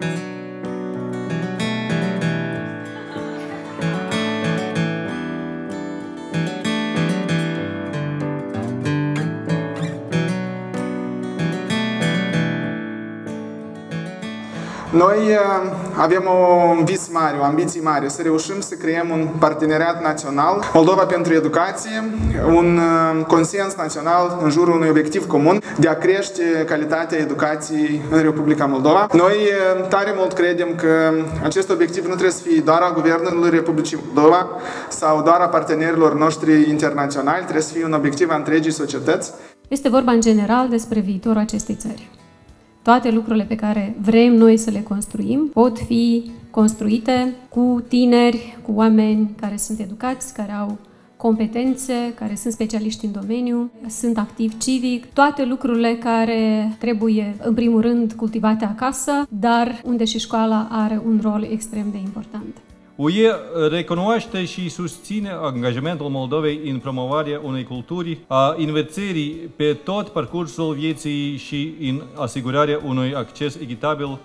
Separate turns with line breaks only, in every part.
thank you Noi uh, avem o vis mare, o ambiție mare, să reușim să creăm un parteneriat național, Moldova pentru educație, un uh, consens național în jurul unui obiectiv comun de a crește calitatea educației în Republica Moldova. Noi uh, tare mult credem că acest obiectiv nu trebuie să fie doar a Guvernului Republicii Moldova sau doar a partenerilor noștri internaționali, trebuie să fie un obiectiv a întregii societăți.
Este vorba în general despre viitorul acestei țări. Toate lucrurile pe care vrem noi să le construim pot fi construite cu tineri, cu oameni care sunt educați, care au competențe, care sunt specialiști în domeniu, sunt activi civic, toate lucrurile care trebuie, în primul rând, cultivate acasă, dar unde și școala are un rol extrem de important.
UE recunoaște și susține angajamentul Moldovei în promovarea unei culturi a învățării pe tot parcursul vieții și în asigurarea unui acces echitabil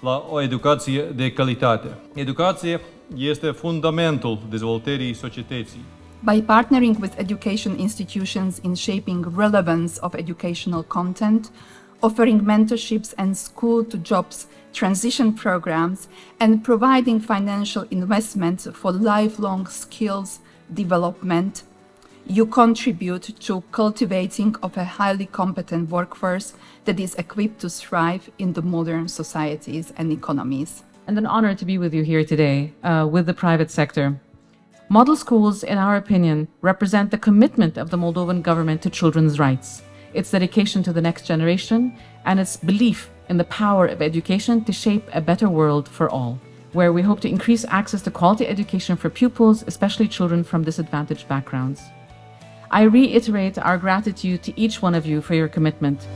la o educație de calitate. Educația este fundamentul dezvoltării societății.
By partnering with education institutions in shaping relevance of educational content, offering mentorships and school to jobs transition programs, and providing financial investment for lifelong skills development, you contribute to cultivating of a highly competent workforce that is equipped to thrive in the modern societies and economies.
And an honor to be with you here today uh, with the private sector. Model schools, in our opinion, represent the commitment of the Moldovan government to children's rights, its dedication to the next generation, and its belief in the power of education to shape a better world for all, where we hope to increase access to quality education for pupils, especially children from disadvantaged backgrounds. I reiterate our gratitude to each one of you for your commitment.